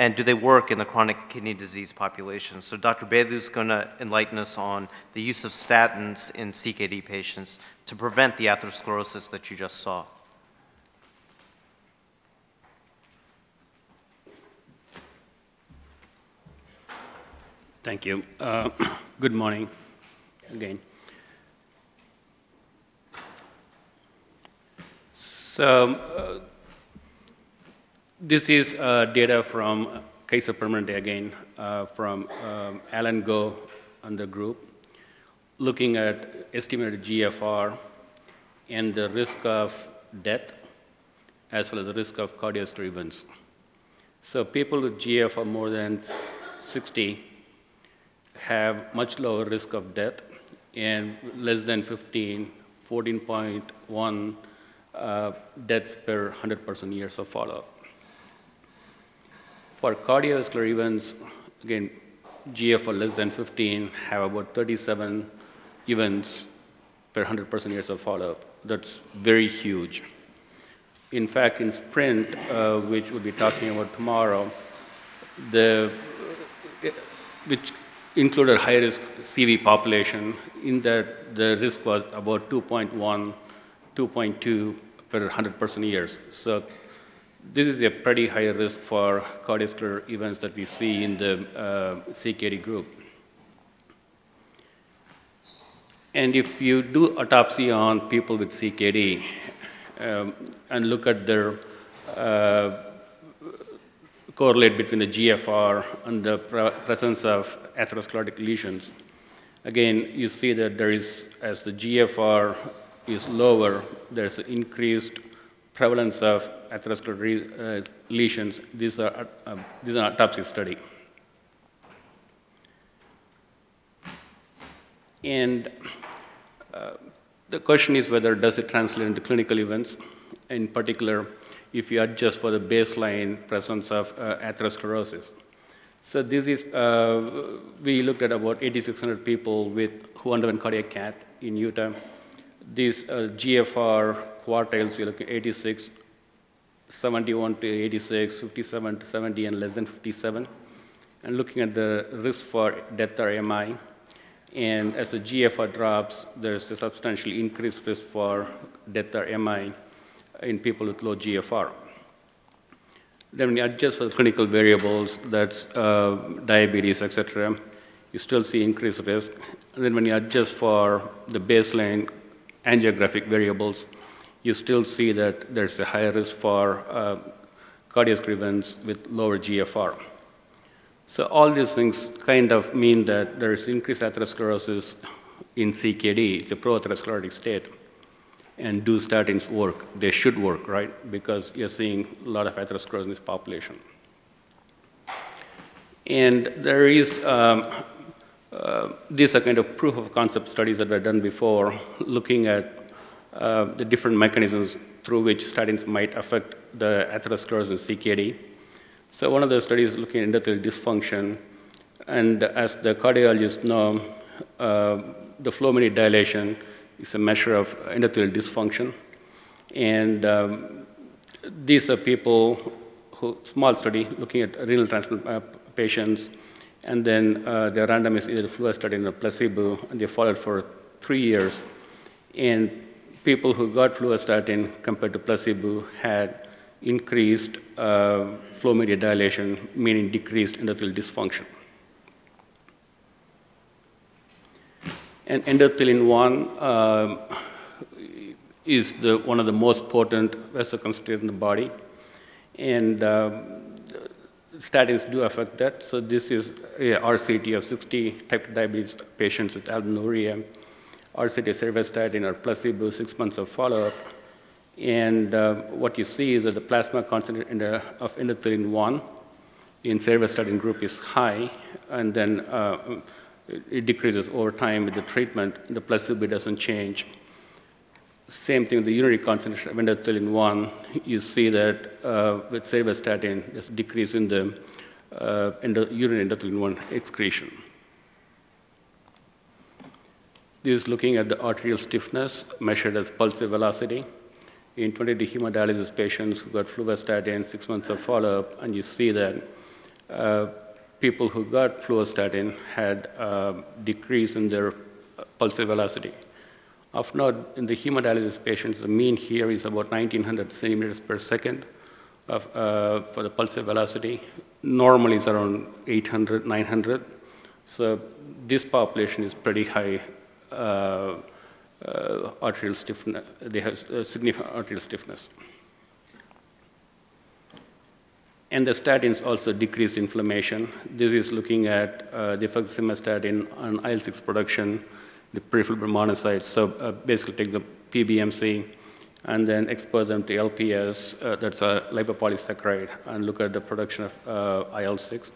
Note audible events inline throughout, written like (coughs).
And do they work in the chronic kidney disease population? So Dr. Beddhu is going to enlighten us on the use of statins in CKD patients to prevent the atherosclerosis that you just saw. Thank you. Uh, (coughs) good morning again. So uh, this is uh, data from Kaiser Permanente again, uh, from um, Alan Go and the group, looking at estimated GFR and the risk of death as well as the risk of cardiovascular events. So people with GFR more than 60 have much lower risk of death, and less than 15, 14.1 uh, deaths per 100 person years of follow-up. For cardiovascular events, again, GFR less than 15 have about 37 events per 100 person years of follow-up. That's very huge. In fact, in SPRINT, uh, which we'll be talking about tomorrow, the, which included high-risk CV population, in that the risk was about 2.1, 2.2 per 100 person years. So this is a pretty high risk for cardiovascular events that we see in the uh, CKD group. And if you do autopsy on people with CKD um, and look at their uh, correlate between the GFR and the pre presence of atherosclerotic lesions, again, you see that there is, as the GFR is lower, there's increased prevalence of atherosclerotic uh, lesions. These are, uh, these are autopsy study. And uh, the question is whether does it translate into clinical events, in particular, if you adjust for the baseline presence of uh, atherosclerosis. So this is, uh, we looked at about 8,600 people with who underwent cardiac cath in Utah. These uh, GFR quartiles, we look at 86, 71 to 86, 57 to 70, and less than 57. And looking at the risk for death or MI, and as the GFR drops, there's a substantially increased risk for death or MI in people with low GFR. Then when you adjust for the clinical variables, that's uh, diabetes, et cetera, you still see increased risk. And then when you adjust for the baseline angiographic variables, you still see that there's a higher risk for uh, cardiovascular events with lower GFR. So all these things kind of mean that there is increased atherosclerosis in CKD. It's a pro-atherosclerotic state. And do statins work? They should work, right? Because you're seeing a lot of atherosclerosis in this population. And there is, um, uh, these are kind of proof of concept studies that were done before, looking at uh, the different mechanisms through which statins might affect the atherosclerosis in CKD. So one of the studies looking at endothelial dysfunction, and as the cardiologists know, uh, the flow mediated dilation is a measure of endothelial dysfunction. And um, these are people who, small study, looking at renal transplant uh, patients, and then uh, they're randomized either fluvastatin or placebo, and they followed for three years. And people who got fluvastatin compared to placebo had increased uh, flow mediated dilation, meaning decreased endothelial dysfunction. And endothelin-1 uh, is the, one of the most potent vasoconstrictors in the body. And uh, statins do affect that. So this is a RCT of 60 type 2 diabetes patients with albuminuria RCT cerivastatin or placebo, six months of follow-up. And uh, what you see is that the plasma concentration of endothelin-1 in cerivastatin group is high, and then uh, it decreases over time with the treatment. The placebo doesn't change. Same thing with the urinary concentration of endothelin-1. You see that uh, with cerivastatin, there's a decrease in the uh, endo urinary endothelin-1 excretion. This is looking at the arterial stiffness measured as pulse velocity in 20 hemodialysis patients who got fluvastatin, six months of follow-up, and you see that uh, people who got fluvastatin had uh, decrease in their uh, pulse velocity. Of note, in the hemodialysis patients, the mean here is about 1900 centimeters per second of, uh, for the pulse velocity. Normally it's around 800, 900. So this population is pretty high uh, uh, arterial stiffness. They have uh, significant arterial stiffness. And the statins also decrease inflammation. This is looking at uh, the simvastatin on IL-6 production, the peripheral monocytes. So uh, basically take the PBMC and then expose them to LPS, uh, that's a lipopolysaccharide, and look at the production of uh, IL-6.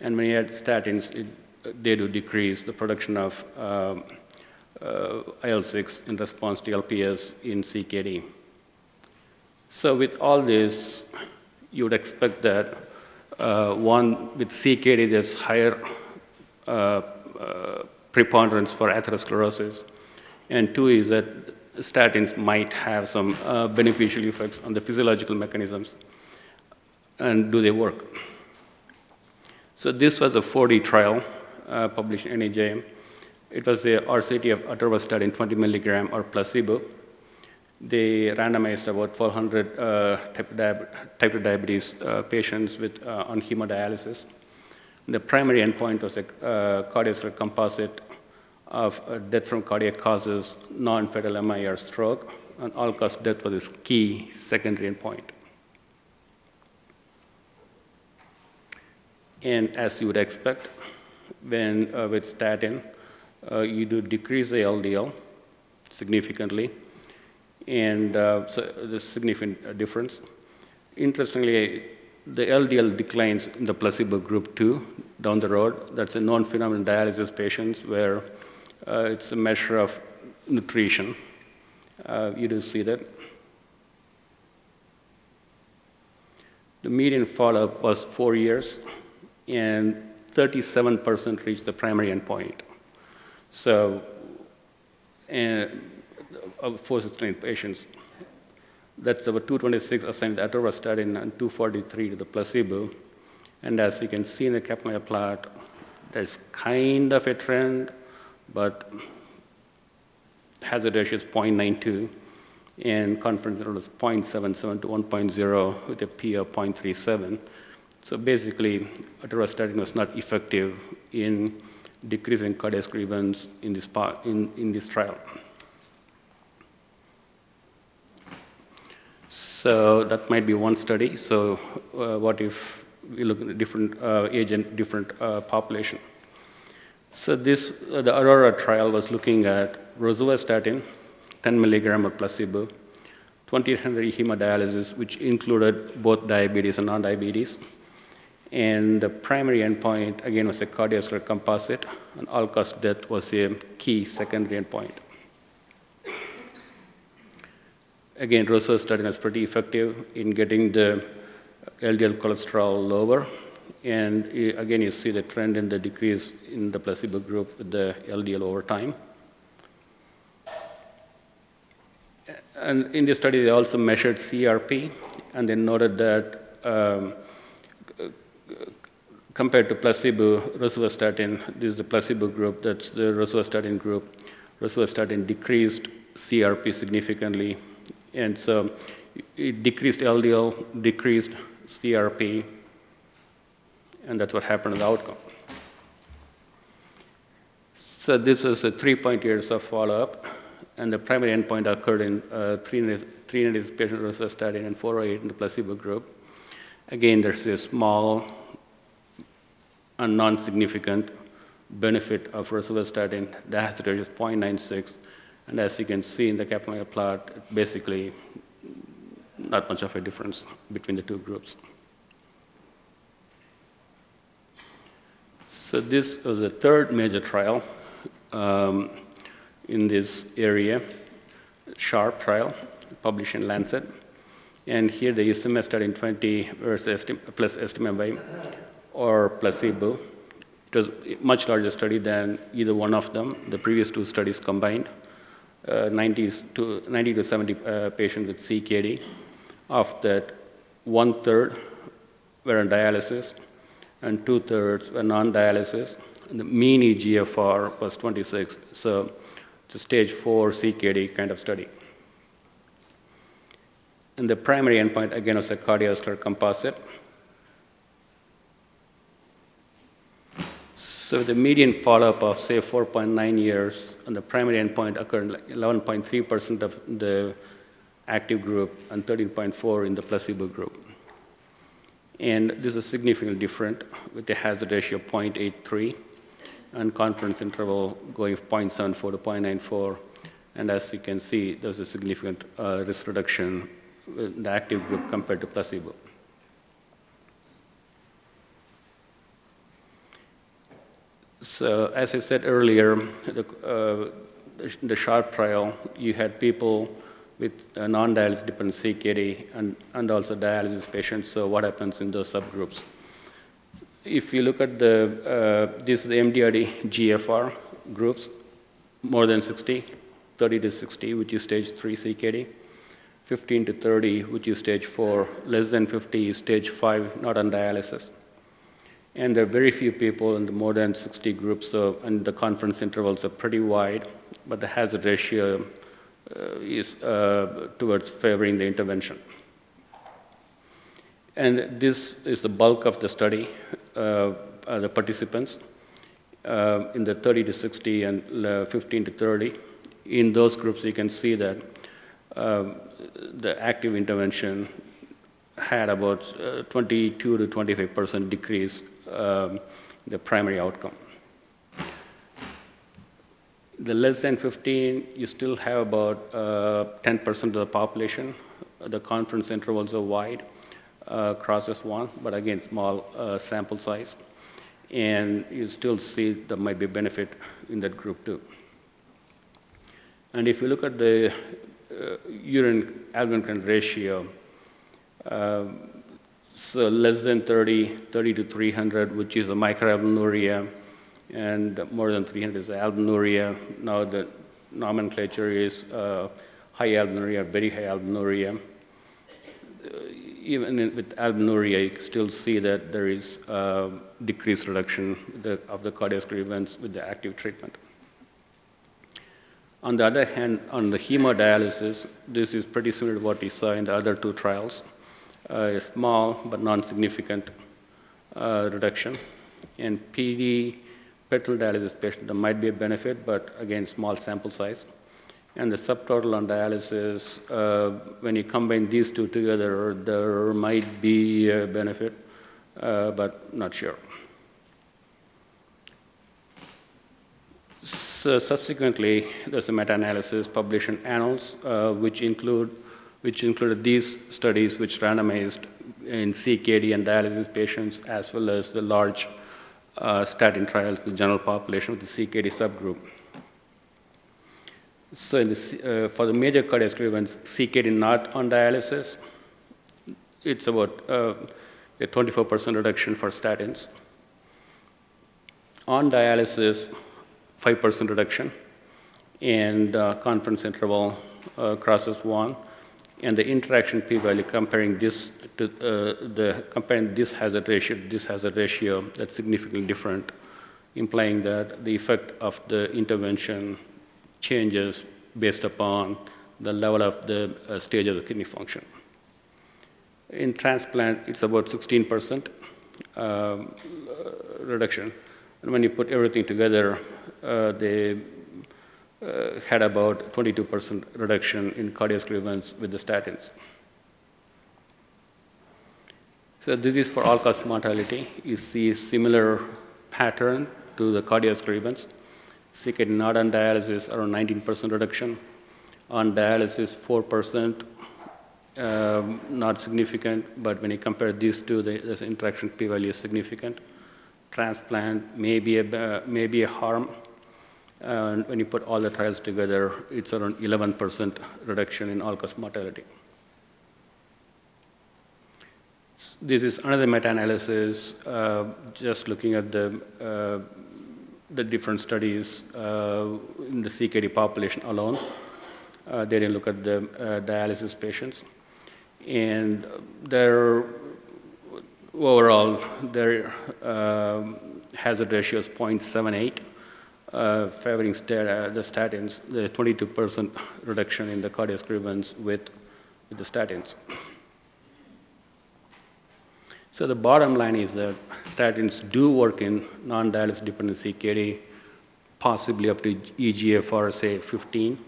And when you add statins, it, they do decrease the production of um, uh, IL-6 in response to LPS in CKD. So with all this, you would expect that uh, one, with CKD, there's higher uh, preponderance for atherosclerosis. And two is that statins might have some uh, beneficial effects on the physiological mechanisms. And do they work? So this was a 4D trial uh, published in NEJM. It was the RCT of atorvastatin 20 milligram or placebo. They randomized about 400 uh, type, type 2 diabetes uh, patients with, uh, on hemodialysis. The primary endpoint was a uh, cardiovascular composite of uh, death from cardiac causes, non-fatal MI or stroke, and all-cause death was this key secondary endpoint. And as you would expect, when uh, with statin, uh, you do decrease the LDL significantly, and uh, so there's significant difference. Interestingly, the LDL declines in the placebo group too, down the road. That's a non-phenomenal dialysis patients where uh, it's a measure of nutrition. Uh, you do see that. The median follow-up was four years, and 37% reached the primary endpoint. So, and of 469 patients, that's about 226 assigned to atorvastatin and 243 to the placebo. And as you can see in the Kaplan-Meier plot, there's kind of a trend, but hazard ratio is 0.92, and confidence interval is 0.77 to 1.0 with a p of 0.37. So basically, atorvastatin was not effective in decreasing cardiovascular events in this, part, in, in this trial. So that might be one study. So uh, what if we look at different uh, age and different uh, population? So this, uh, the Aurora trial was looking at rosuvastatin, 10 milligram of placebo, 2800 hemodialysis, which included both diabetes and non-diabetes. And the primary endpoint, again, was a cardiovascular composite, and all-cause death was a key secondary endpoint. Again, rosuvastatin is pretty effective in getting the LDL cholesterol lower. And again, you see the trend in the decrease in the placebo group with the LDL over time. And in this study, they also measured CRP, and they noted that um, compared to placebo, rosuvastatin, this is the placebo group, that's the rosuvastatin group, rosuvastatin decreased CRP significantly. And so it decreased LDL, decreased CRP, and that's what happened in the outcome. So this was a 3.0 years of follow-up, and the primary endpoint occurred in uh, 300, 300 patients with rosuvastatin and 408 in the placebo group. Again, there's a small and non-significant benefit of rosuvastatin. The hazard ratio is 0.96, and as you can see in the Kaplan-Meier plot, basically not much of a difference between the two groups. So this was the third major trial um, in this area, SHARP trial, published in Lancet. And here they used simvastatin 20 versus plus ezetimibe or placebo. It was a much larger study than either one of them, the previous two studies combined uh, 90, to, 90 to 70 uh, patients with CKD. Of that, one third were on dialysis, and two-thirds were non-dialysis. The mean eGFR was 26, so it's a stage 4 CKD kind of study. And the primary endpoint, again, was a cardiovascular composite. So the median follow-up of, say, 4.9 years on the primary endpoint occurred like 11.3% of the active group and 13.4 in the placebo group. And this is significantly different with a hazard ratio of 0.83 and confidence interval going 0.74 to 0.94. And as you can see, there's a significant uh, risk reduction in the active group compared to placebo. So as I said earlier, the, uh, the SHARP trial, you had people with uh, non-dialysis dependent CKD and, and also dialysis patients, so what happens in those subgroups? If you look at the, uh, this is the MDRD GFR groups, more than 60, 30 to 60, which is stage 3 CKD, 15 to 30, which is stage 4, less than 50 is stage 5, not on dialysis. And there are very few people in the more than 60 groups, so, and the confidence intervals are pretty wide, but the hazard ratio is uh, towards favoring the intervention. And this is the bulk of the study, uh, the participants in the 30 to 60 and 15 to 30. In those groups, you can see that um, the active intervention had about uh, 22 to 25 percent decrease um, the primary outcome. The less than 15, you still have about 10% uh, of the population. The confidence intervals are wide, uh, crosses one, but again, small uh, sample size. And you still see there might be benefit in that group too. And if you look at the uh, urine albumin ratio, uh, so less than 30, 30 to 300, which is a microalbuminuria, and more than 300 is albuminuria. Now the nomenclature is uh, high albuminuria, very high albuminuria. Uh, even in, with albuminuria, you still see that there is uh, decreased reduction the, of the cardiovascular events with the active treatment. On the other hand, on the hemodialysis, this is pretty similar to what we saw in the other two trials. Uh, a small but non-significant uh, reduction. In PD peritoneal dialysis patients, there might be a benefit, but again, small sample size. And the subtotal on dialysis, uh, when you combine these two together, there might be a benefit, uh, but not sure. So subsequently, there's a meta-analysis published in Annals, uh, which include which included these studies which randomized in CKD and dialysis patients, as well as the large uh, statin trials, the general population with the CKD subgroup. So the, uh, for the major cardiovascular events, CKD not on dialysis, it's about uh, a 24% reduction for statins. On dialysis, 5% reduction, and uh, confidence interval uh, crosses one and the interaction p-value comparing this to uh, the comparing this hazard ratio this hazard ratio that's significantly different implying that the effect of the intervention changes based upon the level of the uh, stage of the kidney function. In transplant it's about 16% um, reduction. And when you put everything together uh, the uh, had about 22% reduction in cardiovascular events with the statins. So this is for all-cause mortality. You see similar pattern to the cardiovascular events. CKD not on dialysis, around 19% reduction. On dialysis, 4%, um, not significant, but when you compare these two, the, this interaction p-value is significant. Transplant may be a, uh, may be a harm, and when you put all the trials together, it's around 11% reduction in all-cause mortality. This is another meta-analysis, uh, just looking at the, uh, the different studies uh, in the CKD population alone. Uh, they didn't look at the uh, dialysis patients. And there overall, their um, hazard ratio is 0.78, uh, favoring stat- uh, the statins, the 22% reduction in the cardiac events with, with the statins. So the bottom line is that statins do work in non-dialysis dependent CKD, possibly up to eGFR, say 15.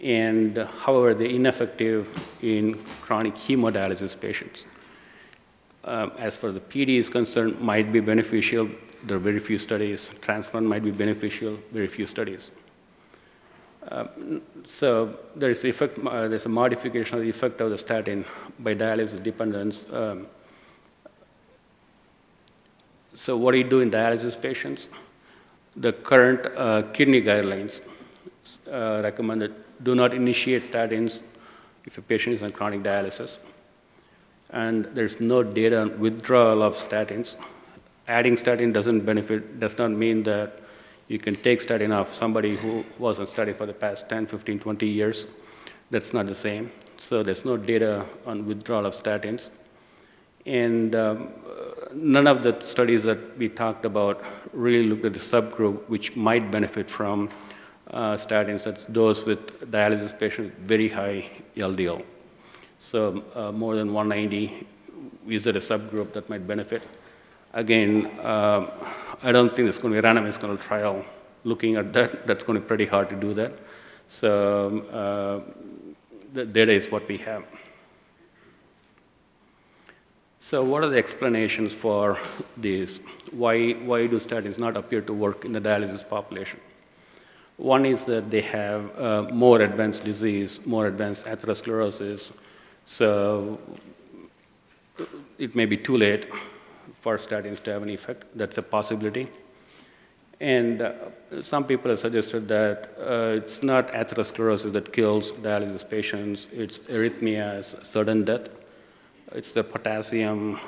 And however, they're ineffective in chronic hemodialysis patients. Um, as far as the PD is concerned, might be beneficial. There are very few studies. Transplant might be beneficial, very few studies. Um, so there is effect, uh, there's a modification of the effect of the statin by dialysis dependence. Um, so what do you do in dialysis patients? The current uh, kidney guidelines uh, recommend that do not initiate statins if a patient is on chronic dialysis. And there's no data on withdrawal of statins. Adding statin doesn't benefit, does not mean that you can take statin off somebody who was on statin for the past 10, 15, 20 years. That's not the same. So there's no data on withdrawal of statins. And um, none of the studies that we talked about really looked at the subgroup which might benefit from uh, statins. That's those with dialysis patients with very high LDL. So uh, more than 190, is it a subgroup that might benefit? Again, uh, I don't think it's going to be a randomized controlled trial looking at that. That's going to be pretty hard to do that. So uh, the data is what we have. So what are the explanations for this? Why, why do statins not appear to work in the dialysis population? One is that they have uh, more advanced disease, more advanced atherosclerosis, so it may be too late for statins to have an effect. That's a possibility. And uh, some people have suggested that uh, it's not atherosclerosis that kills dialysis patients, it's arrhythmias, sudden death. It's the potassium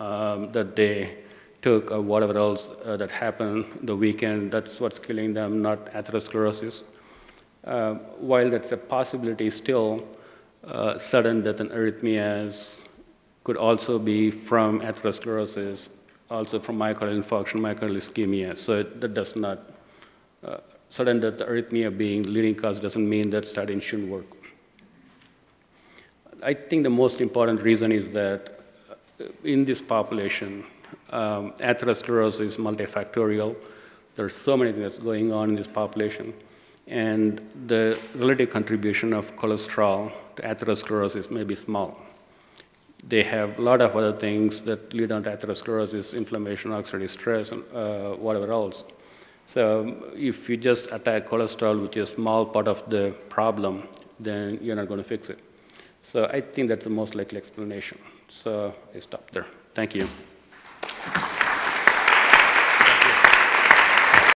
um, that they took or whatever else uh, that happened the weekend, that's what's killing them, not atherosclerosis. Uh, while that's a possibility still, uh, sudden death and arrhythmias could also be from atherosclerosis, also from myocardial infarction, myocardial ischemia. So it, that does not, uh, sudden death, arrhythmia being leading cause doesn't mean that statin shouldn't work. I think the most important reason is that uh, in this population, um, atherosclerosis is multifactorial. There's so many things going on in this population. And the relative contribution of cholesterol atherosclerosis may be small. They have a lot of other things that lead on to atherosclerosis, inflammation, oxidative stress, and uh, whatever else. So if you just attack cholesterol, which is a small part of the problem, then you're not going to fix it. So I think that's the most likely explanation. So I stop there. Thank you.